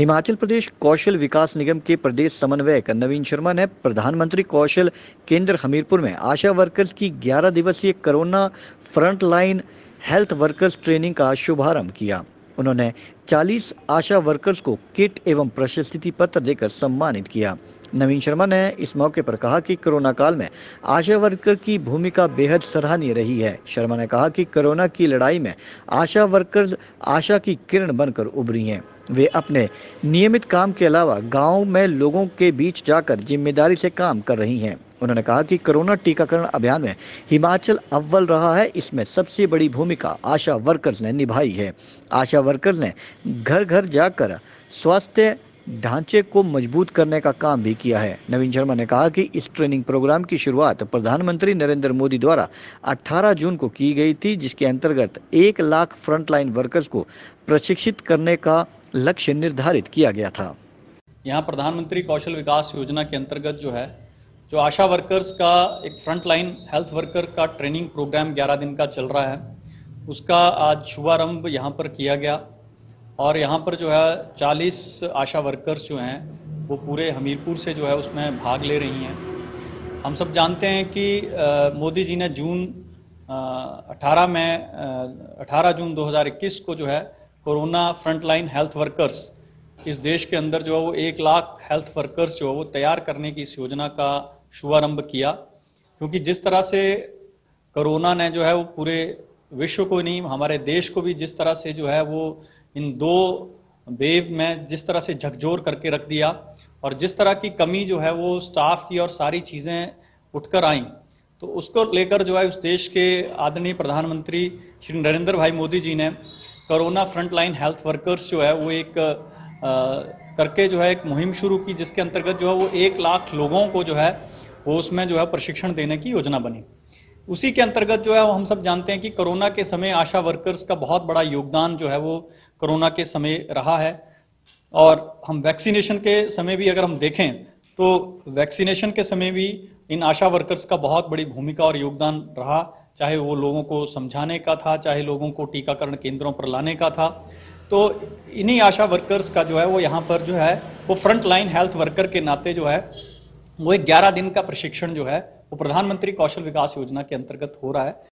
हिमाचल प्रदेश कौशल विकास निगम के प्रदेश समन्वयक नवीन शर्मा ने प्रधानमंत्री कौशल केंद्र हमीरपुर में आशा वर्कर्स की 11 दिवसीय corona frontline health workers training का शुभारंभ किया। उन्होंने 40 आशा वर्कर्स को किट एवं प्रशस्ति पत्र देकर सम्मानित किया। नवीन शर्मा ने इस मौके पर कहा कि कोरोना काल में आशा वर्कर की भूमिका बेहद सराहनीय रही है। शर्मा ने कहा कि कोरोना की लड़ाई में आशा वर्कर्स आशा की किरण बनकर उभरी हैं। वे अपने नियमित काम के अलावा गाँव में लोगों के बीच जाकर ज़िम्मेदारी से काम कर रही हैं। उन्होंने कहा कि कोरोना टीकाकरण अभियान में हिमाचल अव्वल रहा है। इसमें सबसे बड़ी भूमिका आशा वर्कर्स ने निभाई है। आशा वर्कर्स ने घर घर जाकर स्वास्थ्य ढांचे को मज़बूत करने का काम भी किया है। नवीन शर्मा ने कहा कि इस ट्रेनिंग प्रोग्राम की शुरुआत प्रधानमंत्री नरेंद्र मोदी द्वारा 18 जून को की गई थी, जिसके अंतर्गत एक लाख फ्रंटलाइन वर्कर्स को प्रशिक्षित करने का लक्ष्य निर्धारित किया गया था। यहाँ प्रधानमंत्री कौशल विकास योजना के अंतर्गत जो है जो आशा वर्कर्स का एक फ्रंट लाइन हेल्थ वर्कर का ट्रेनिंग प्रोग्राम 11 दिन का चल रहा है, उसका आज शुभारंभ यहाँ पर किया गया और यहाँ पर जो है 40 आशा वर्कर्स जो हैं, वो पूरे हमीरपुर से जो है उसमें भाग ले रही हैं। हम सब जानते हैं कि मोदी जी ने जून अठारह में अठारह जून 2021 को जो है कोरोना फ्रंटलाइन हेल्थ वर्कर्स इस देश के अंदर जो है वो एक लाख हेल्थ वर्कर्स जो है वो तैयार करने की इस योजना का शुभारंभ किया। क्योंकि जिस तरह से कोरोना ने जो है वो पूरे विश्व को नहीं, हमारे देश को भी जिस तरह से जो है वो इन दो वेव में जिस तरह से झकझोर करके रख दिया और जिस तरह की कमी जो है वो स्टाफ की और सारी चीज़ें उठकर आई तो उसको लेकर जो है उस देश के आदरणीय प्रधानमंत्री श्री नरेंद्र भाई मोदी जी ने कोरोना फ्रंटलाइन हेल्थ वर्कर्स जो है वो एक करके जो है एक मुहिम शुरू की, जिसके अंतर्गत जो है वो एक लाख लोगों को जो है, वो उसमें जो है प्रशिक्षण देने की योजना बनी। उसी के अंतर्गत जो है वो हम सब जानते हैं कि कोरोना के समय आशा वर्कर्स का बहुत बड़ा योगदान जो है वो कोरोना के समय रहा है। और हम वैक्सीनेशन के समय भी अगर हम देखें तो वैक्सीनेशन के समय भी इन आशा वर्कर्स का बहुत बड़ी भूमिका और योगदान रहा। चाहे वो लोगों को समझाने का था, चाहे लोगों को टीकाकरण केंद्रों पर लाने का था। तो इन्हीं आशा वर्कर्स का जो है वो यहाँ पर जो है, वो फ्रंट लाइन हेल्थ वर्कर के नाते जो है, वो एक ग्यारह दिन का प्रशिक्षण जो है, वो प्रधानमंत्री कौशल विकास योजना के अंतर्गत हो रहा है।